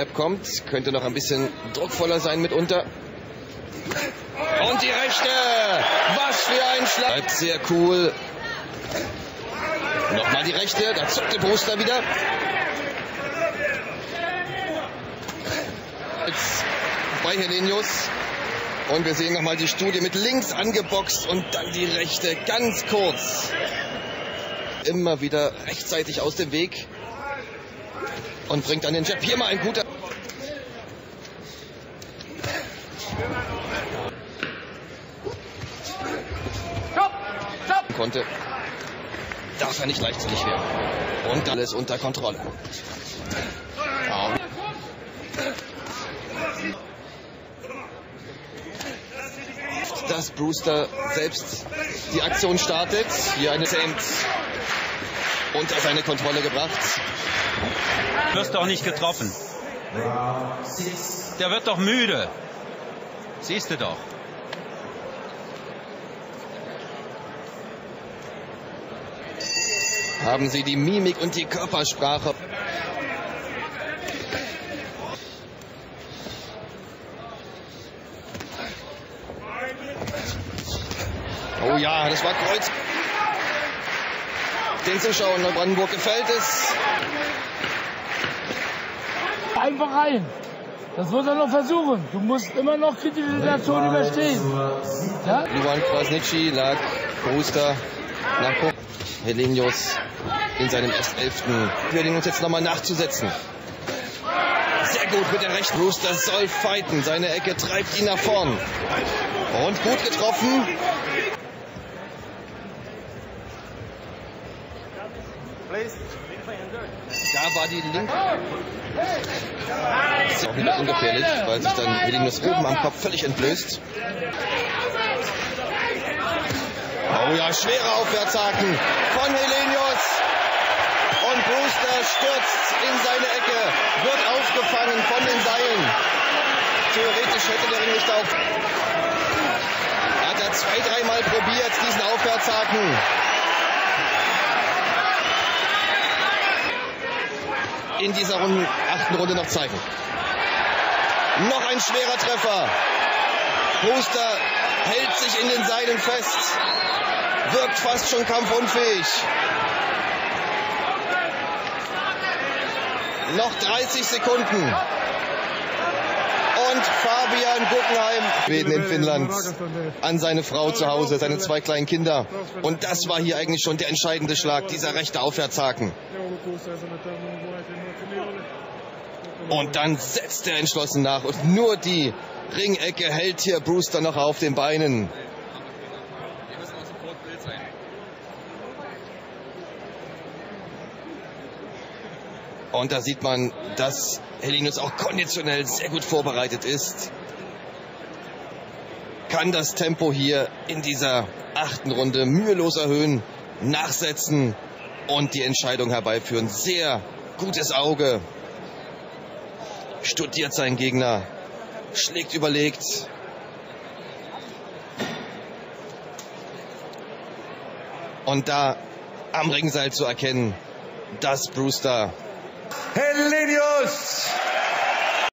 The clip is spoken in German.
Jab kommt, könnte noch ein bisschen druckvoller sein mitunter. Und die rechte. Was für ein Schlag. Bleibt sehr cool. Nochmal die rechte. Da zuckt der Brewster wieder. Jetzt bei Helenius. Und wir sehen nochmal die Studie mit links angeboxt und dann die rechte ganz kurz. Immer wieder rechtzeitig aus dem Weg. Und bringt dann den Jab. Hier mal ein guter. Konnte, darf er nicht leichtsinnig werden. Und alles unter Kontrolle. Dass Brewster selbst die Aktion startet. Hier eine Saint unter seine Kontrolle gebracht. Wirst doch nicht getroffen. Der wird doch müde. Siehst du doch. haben sie die Mimik und die Körpersprache. Oh ja, das war Kreuz. Den Zuschauern in Brandenburg gefällt es. Einfach rein. Das wird er noch versuchen. Du musst immer noch kritische Situationen überstehen. Ja? Luan Krasnitschi lag Brewster nach Helenius in seinem erst elften. Wir uns jetzt nochmal nachzusetzen. Sehr gut mit der rechten. Brewster soll fighten. Seine Ecke treibt ihn nach vorn. Und gut getroffen. Da war die linke. Ist auch wieder ungefährlich, weil sich dann Helenius oben am Kopf völlig entblößt. Oh ja, schwerer Aufwärtshaken von Helenius. Und Brewster stürzt in seine Ecke, wird aufgefangen von den Seilen. Theoretisch hätte der Ringrichter auch. Hat er zwei, dreimal probiert, diesen Aufwärtshaken. In dieser Runde, achten Runde noch zeigen. Noch ein schwerer Treffer. Brewster hält sich in den Seilen fest, wirkt fast schon kampfunfähig. Noch 30 Sekunden. Und Fabian Guggenheim, Schweden in Finnland, an seine Frau zu Hause, seine zwei kleinen Kinder. Und das war hier eigentlich schon der entscheidende Schlag, dieser rechte Aufwärtshaken. Und dann setzt er entschlossen nach und nur die Ringecke hält hier Brewster noch auf den Beinen. Und da sieht man, dass Helenius auch konditionell sehr gut vorbereitet ist. Kann das Tempo hier in dieser achten Runde mühelos erhöhen, nachsetzen und die Entscheidung herbeiführen. Sehr gutes Auge. Studiert seinen Gegner, schlägt überlegt. Und da am Ringseil zu erkennen, dass Brewster Helenius